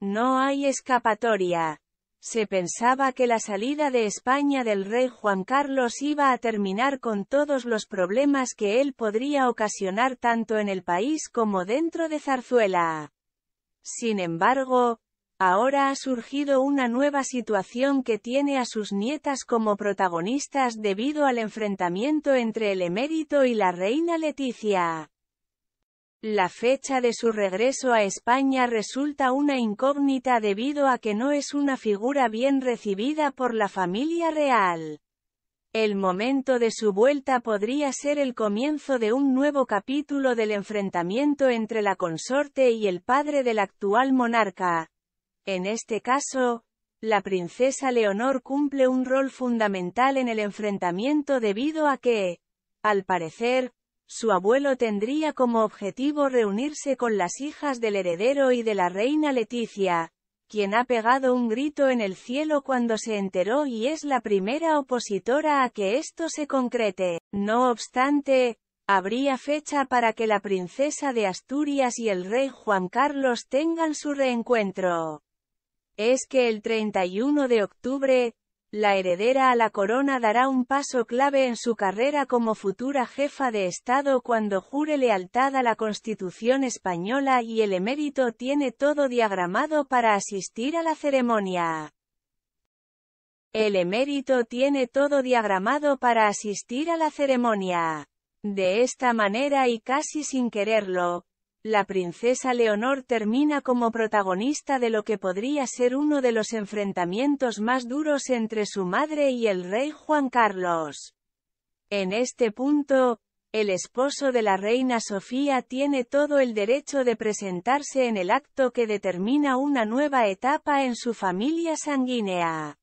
No hay escapatoria. Se pensaba que la salida de España del rey Juan Carlos iba a terminar con todos los problemas que él podría ocasionar tanto en el país como dentro de Zarzuela. Sin embargo, ahora ha surgido una nueva situación que tiene a sus nietas como protagonistas debido al enfrentamiento entre el emérito y la reina Leticia. La fecha de su regreso a España resulta una incógnita debido a que no es una figura bien recibida por la familia real. El momento de su vuelta podría ser el comienzo de un nuevo capítulo del enfrentamiento entre la consorte y el padre del actual monarca. En este caso, la princesa Leonor cumple un rol fundamental en el enfrentamiento debido a que, al parecer, su abuelo tendría como objetivo reunirse con las hijas del heredero y de la reina Leticia, quien ha pegado un grito en el cielo cuando se enteró y es la primera opositora a que esto se concrete. No obstante, habría fecha para que la princesa de Asturias y el rey Juan Carlos tengan su reencuentro. Es que el 31 de octubre, la heredera a la corona dará un paso clave en su carrera como futura jefa de Estado cuando jure lealtad a la Constitución española y el emérito tiene todo diagramado para asistir a la ceremonia. El emérito tiene todo diagramado para asistir a la ceremonia. De esta manera y casi sin quererlo, la princesa Leonor termina como protagonista de lo que podría ser uno de los enfrentamientos más duros entre su madre y el rey Juan Carlos. En este punto, el esposo de la reina Sofía tiene todo el derecho de presentarse en el acto que determina una nueva etapa en su familia sanguínea.